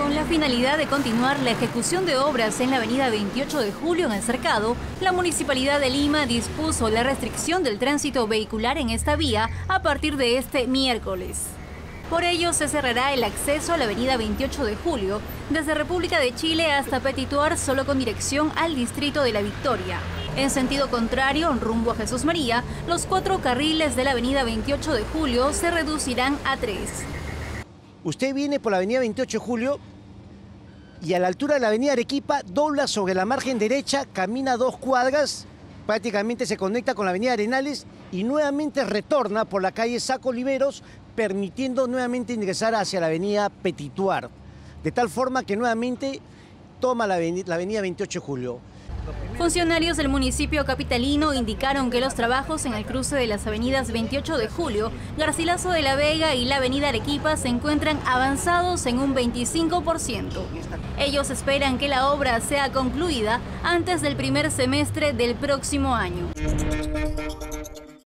Con la finalidad de continuar la ejecución de obras en la avenida 28 de Julio en el Cercado, la Municipalidad de Lima dispuso la restricción del tránsito vehicular en esta vía a partir de este miércoles. Por ello, se cerrará el acceso a la avenida 28 de Julio, desde República de Chile hasta Petituar, solo con dirección al distrito de La Victoria. En sentido contrario, rumbo a Jesús María, los cuatro carriles de la avenida 28 de Julio se reducirán a tres. Usted viene por la avenida 28 de Julio y a la altura de la avenida Arequipa dobla sobre la margen derecha, camina dos cuadras, prácticamente se conecta con la avenida Arenales y nuevamente retorna por la calle Saco Oliveros, permitiendo nuevamente ingresar hacia la avenida Petituar, de tal forma que nuevamente toma la avenida, la avenida 28 de Julio. Funcionarios del municipio capitalino indicaron que los trabajos en el cruce de las avenidas 28 de Julio, Garcilaso de la Vega y la avenida Arequipa se encuentran avanzados en un 25%. Ellos esperan que la obra sea concluida antes del primer semestre del próximo año.